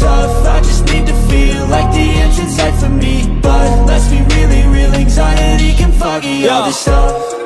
tough. I just need to feel like the end's in sight for me. But let's be really real, anxiety can foggy all this stuff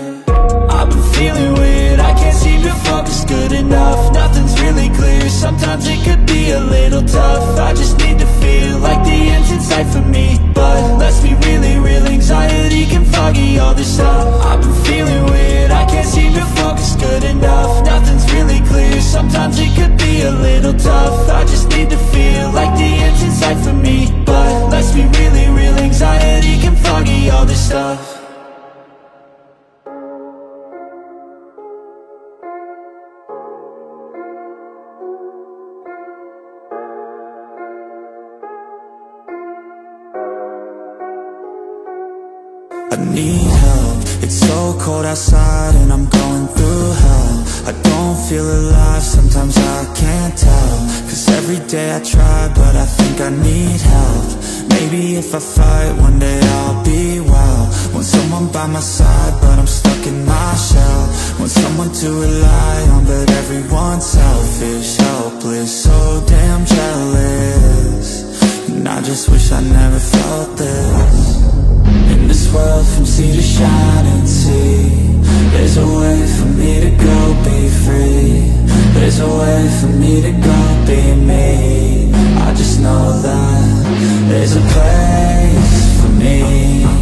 I've been feeling weird, I can't seem to focus good enough. Nothing's really clear, sometimes it could be a little tough. I just need to feel like the end's in sight for me. But let's be really real, anxiety can foggy all this stuff I've been feeling weird, I can't seem to focus good enough. Nothing's really clear, sometimes it could be a little tough. I just need to feel like the end's in sight for me. But let's be really real, anxiety can foggy all this stuff need help. It's so cold outside and I'm going through hell. I don't feel alive, sometimes I can't tell. Cause every day I try but I think I need help. Maybe if I fight one day I'll be well. Want someone by my side but I'm stuck in my shell. Want someone to rely on but everyone's selfish Helpless, so damn jealous. And I just wish I never felt this to shining sea There's a way for me to go be free. There's a way for me to go be me. I just know that There's a place for me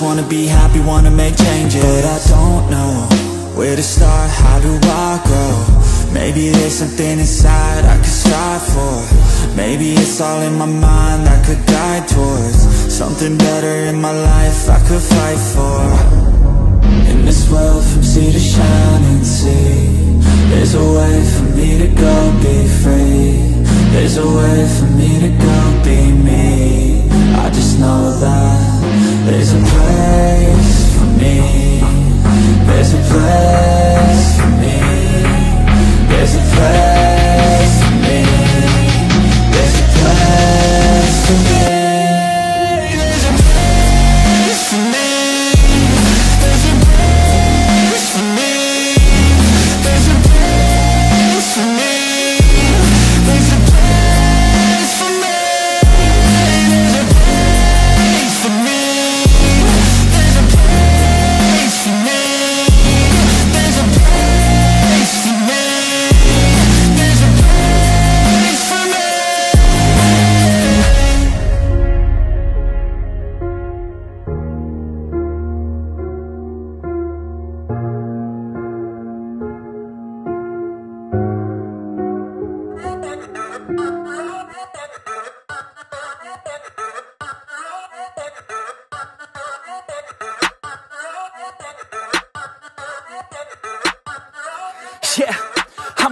wanna be happy, wanna make changes. But I don't know where to start, how do I grow? Maybe there's something inside I could strive for. Maybe it's all in my mind I could guide towards. Something better in my life I could fight for. In this world from sea to shining sea There's a way for me to go be free. There's a way for me to go be me I just know that There's a place for me. There's a place for me. There's a place for me. There's a place for me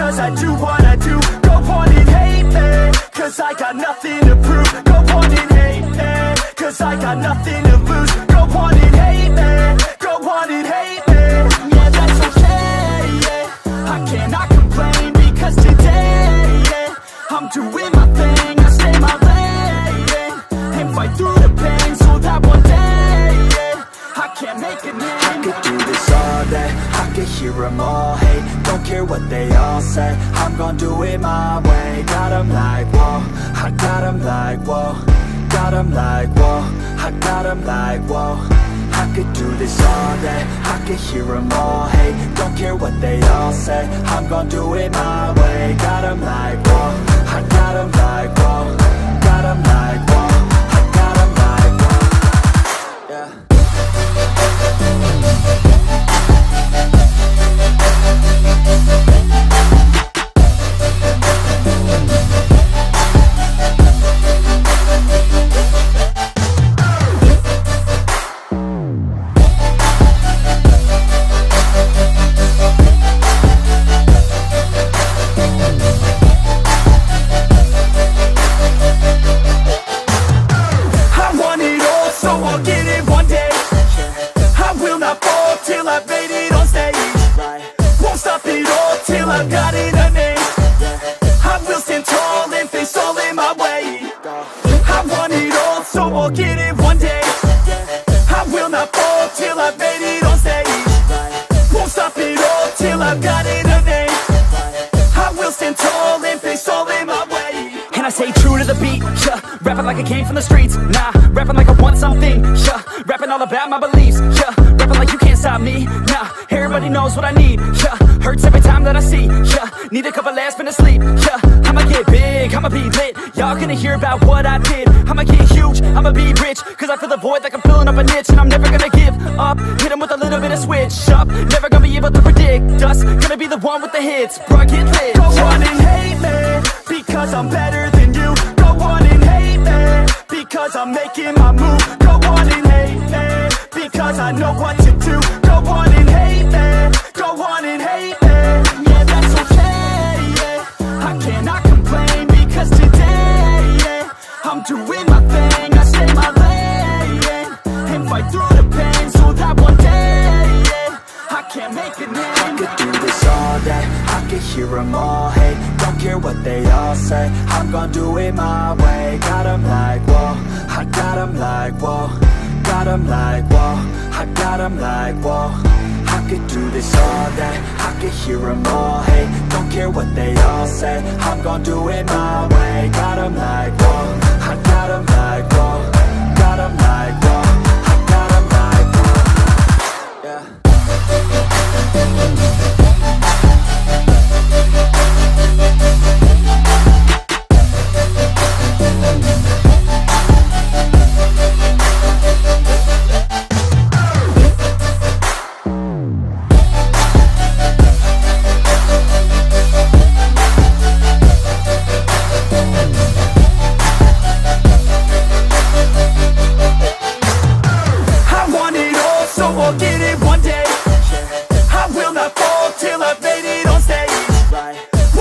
because I do what I do. Go on and hate me. Cause I got nothing to prove. Go on and hate me. Cause I got nothing to lose. Go on and hate me. Go on and hate me. Yeah, that's okay, yeah. I cannot complain because today, yeah I'm doing my thing, I stay my lane And fight through the pain so that one day, yeah I can make a name I could do this all day could hear them all. Hate Don't care what they all say. I'm gonna do it my way. Got 'em like, whoa. I got 'em like, whoa. Got 'em like, whoa. I got 'em like, whoa. I could do this all day. I could hear them all. Hate Don't care what they all say. I'm gonna do it my way. Got 'em like, whoa. I got 'em like, whoa. Got 'em like, because I'm making my move. Go on and hate me, because I know what to do. Go on and hate me, go on and hate me. Yeah, that's okay, yeah. I cannot complain because today, yeah, I'm doing my thing, I stay my lane And fight through the pain so that one day, yeah I can make a I name could do this all day I could hear them all hate Don't care what they all say I'm gonna do it my way Got 'em like, whoa I got 'em like, whoa. Got 'em like, whoa. I got 'em like, whoa. I could do this all day. I could hear 'em all Hey, don't care what they all say. I'm gonna do it my way. Got 'em like, whoa. I got 'em like, whoa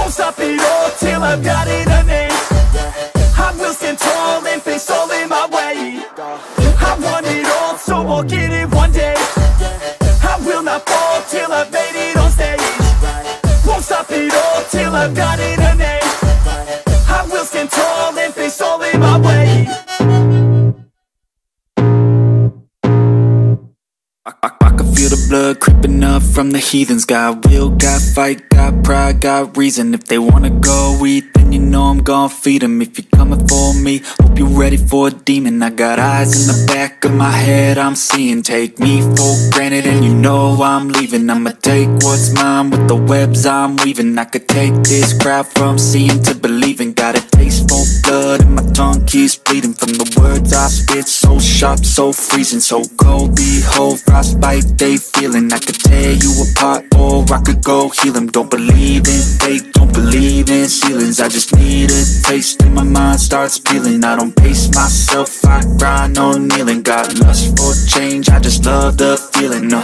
Won't stop it all till I've got it I will stand tall and face all in my way. I want it all, so I'll get it one day. I will not fall till I've made it on stage. Won't stop it all till I've got the heathens. Got will, got fight, got pride, got reason. If they wanna go eat, then you know I'm gon' feed 'em. If you're coming for me, hope you're ready for a demon. I got eyes in the back of my head, I'm seeing. Take me for granted and you know I'm leaving. I'ma take what's mine with the webs I'm weaving. I could take this crowd from seeing to believing. Got a taste for blood and my tongue keeps bleeding. From the words I spit, so sharp, so freezing. So cold, behold, frostbite they feeling. I could tear you apart or I could go heal heal 'em. Don't believe in fate, don't believe in ceilings. I just need a taste and my mind starts peeling. I don't pace myself, I grind on kneeling. Got lust for change, I just love the feeling uh.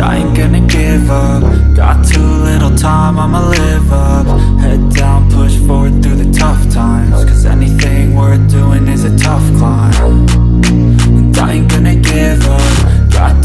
I ain't gonna give up. Got too little time, I'ma live up. Head down, push forward through the tough times. Cause anything worth doing is a tough climb. And I ain't gonna give up. Got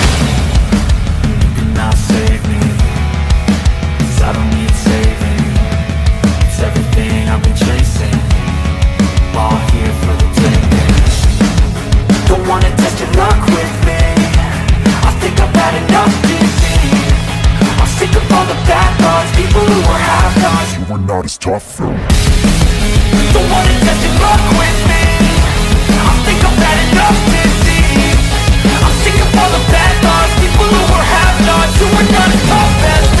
this tough. Flow Don't wanna test your luck with me. I think I've had enough disease. I'm sick of all the bad thoughts People who are have-nots Who are not as tough as me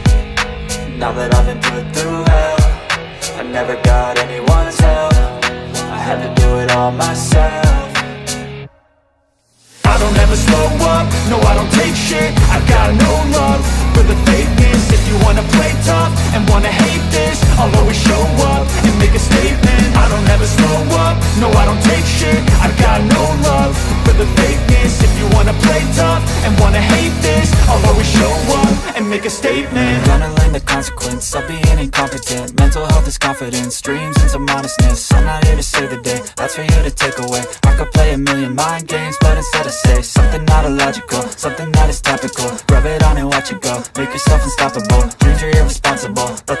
Now that I've been put through hell I never got anyone's help. I had to do it all myself I don't ever slow up, no I don't take shit. I got no love for the fakeness. If you wanna play tough and wanna hate this I'll always show up and make a statement. I don't ever slow up, no I don't take shit. I got no love for the fakeness. If you wanna play tough and wanna hate this I'll always show up and make a statement. Gonna learn the consequence of being incompetent. Mental health is confidence, dreams and some honestness I'm not the day, that's for you to take away. I could play a million mind games, but instead I say Something not illogical, something that is topical. Rub it on and watch it go, make yourself unstoppable. Dreams are irresponsible, but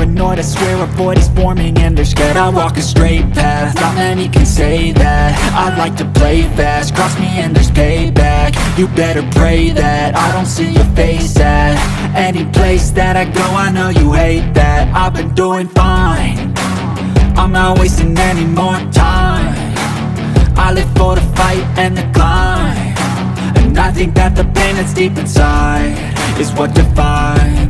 paranoid? I swear a void is forming and they're scared I walk a straight path, not many can say that. I like to play fast, cross me and there's payback. You better pray that I don't see your face at Any place that I go, I know you hate that. I've been doing fine. I'm not wasting any more time. I live for the fight and the climb. And I think that the pain that's deep inside Is what defines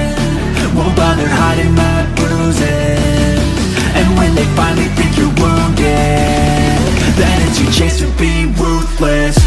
won't bother hiding my bruises. And when they finally think you're wounded That it's your chance to be ruthless.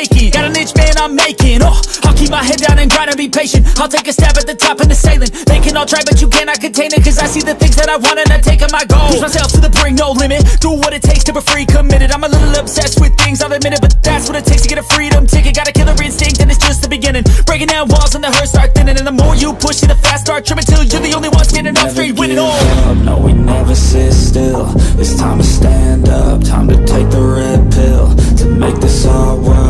Mine for the taking Got an inch, man, I'm making. Oh, I'll keep my head down and grind and be patient. I'll take a stab at the top and the sailing. They can all try, but you cannot contain it Cause I see the things that I want and I take on my goal. Push myself to the brink, no limit. Do what it takes to be free, committed. I'm a little obsessed with things, I'll admit it But that's what it takes to get a freedom ticket. Got a killer instinct and it's just the beginning. Breaking down walls and the hurt start thinning. And the more you push it, the fast start trimming Till you're the only one standing up straight, winning all. up, no we never sit still. It's time to stand up, time to take the red pill To make this our world,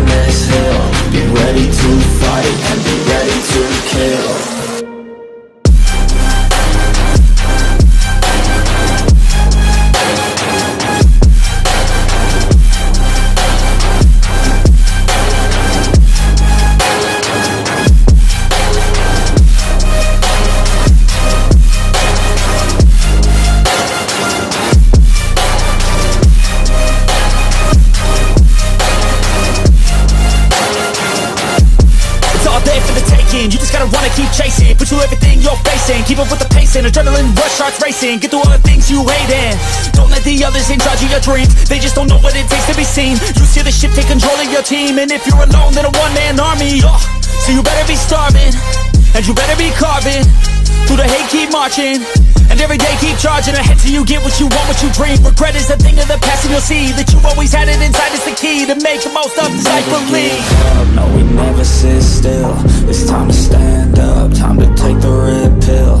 Get through all the things you hate and Don't let the others in charge of your dreams. They just don't know what it takes to be seen. You see the shit, take control of your team And if you're alone then a one-man army. Oh, So you better be starving And you better be carving. Through the hate keep marching And every day, keep charging ahead till you get what you want, what you dream. Regret is a thing of the past and you'll see That you always had it inside, it's the key To make the most of this life, believe. up, no we never sit still. It's time to stand up, time to take the red pill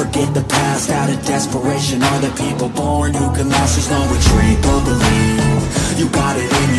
Forget the past, out of desperation Are the people born who can last, there's no retreat Don't believe, you got it in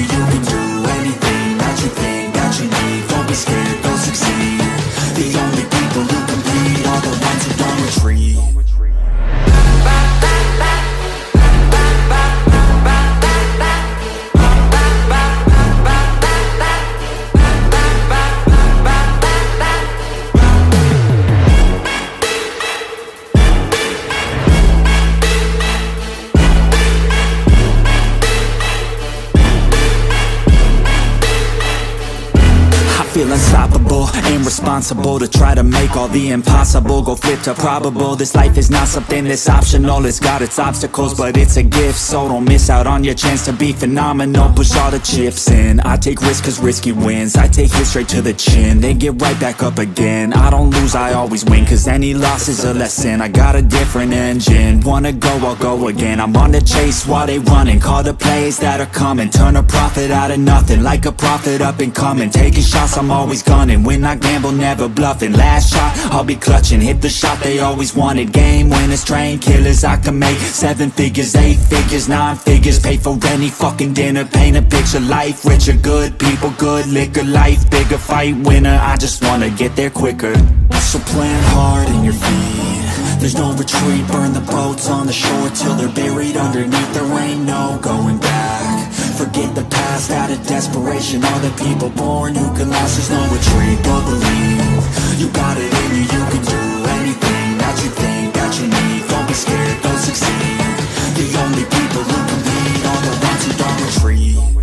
make all the impossible go flip to probable. This life is not something that's optional, it's got its obstacles, but it's a gift. So don't miss out on your chance to be phenomenal. Push all the chips in. I take risks cause risky wins. I take it straight to the chin, then get right back up again. I don't lose, I always win, cause any loss is a lesson. I got a different engine. Wanna go, I'll go again. I'm on the chase while they running. Call the plays that are coming. Turn a profit out of nothing, like a prophet up and coming. Taking shots, I'm always gunning. When I gamble, never bluffing. Last shot, I'll be clutching. Hit the shot they always wanted. Game winners, train killers. I can make seven figures, eight figures, nine figures. Pay for any fucking dinner. Paint a picture. Life richer, good people, good liquor. Life bigger, fight winner. I just wanna get there quicker. So plan hard in your feet. There's no retreat, burn the boats on the shore till they're buried underneath. There ain't no going back. Forget the past, out of desperation. All the people born who can last, there's no retreat. Don't believe you got it in you, you can do anything that you think that you need. Don't be scared, don't succeed. The only people who compete are the ones who don't retreat.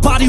body